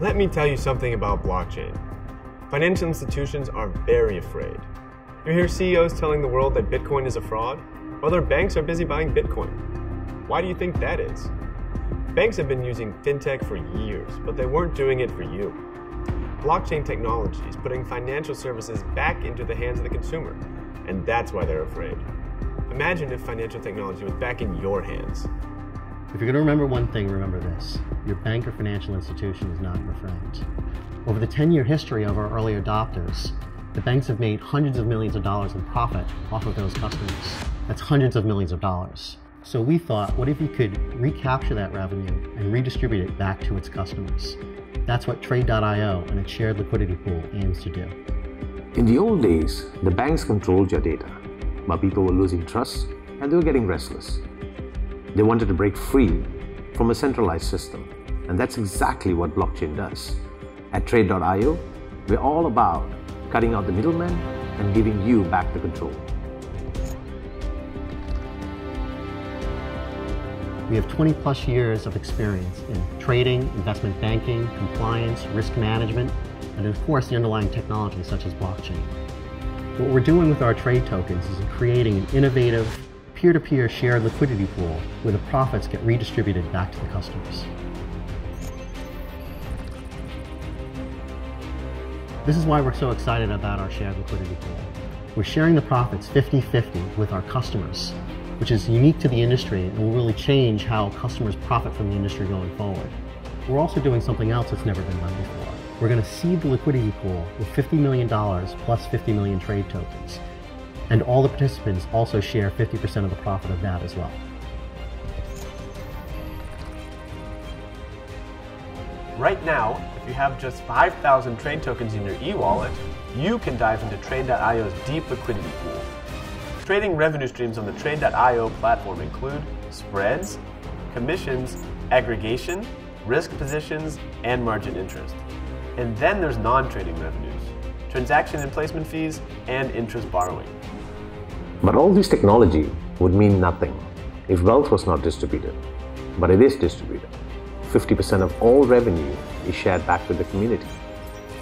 Let me tell you something about blockchain. Financial institutions are very afraid. You hear CEOs telling the world that Bitcoin is a fraud, while their banks are busy buying Bitcoin. Why do you think that is? Banks have been using fintech for years, but they weren't doing it for you. Blockchain technology is putting financial services back into the hands of the consumer, and that's why they're afraid. Imagine if financial technology was back in your hands. If you're going to remember one thing, remember this. Your bank or financial institution is not your friend. Over the 10 year history of our early adopters, the banks have made hundreds of millions of dollars in profit off of those customers. That's hundreds of millions of dollars. So we thought, what if you could recapture that revenue and redistribute it back to its customers? That's what Trade.io and its shared liquidity pool aims to do. In the old days, the banks controlled your data, but people were losing trust and they were getting restless. They wanted to break free from a centralized system, and that's exactly what blockchain does. At Trade.io, we're all about cutting out the middlemen and giving you back the control. We have 20 plus years of experience in trading, investment banking, compliance, risk management, and of course the underlying technology such as blockchain. What we're doing with our trade tokens is creating an innovative peer-to-peer shared liquidity pool where the profits get redistributed back to the customers. This is why we're so excited about our shared liquidity pool. We're sharing the profits 50-50 with our customers which is unique to the industry and will really change how customers profit from the industry going forward. We're also doing something else that's never been done before. We're going to seed the liquidity pool with $50 million plus 50 million trade tokens. And all the participants also share 50% of the profit of that as well. Right now, if you have just 5,000 trade tokens in your e-wallet, you can dive into Trade.io's deep liquidity pool Trading revenue streams on the Trade.io platform include spreads, commissions, aggregation, risk positions, and margin interest. And then there's non-trading revenues, transaction and placement fees, and interest borrowing. But all this technology would mean nothing if wealth was not distributed. But it is distributed. 50% of all revenue is shared back with the community,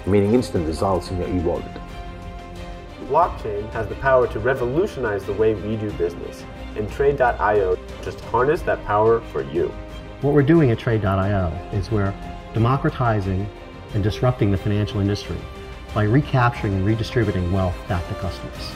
meaning instant results in your e-wallet blockchain has the power to revolutionize the way we do business, and Trade.io just harness that power for you. What we're doing at Trade.io is we're democratizing and disrupting the financial industry by recapturing and redistributing wealth back to customers.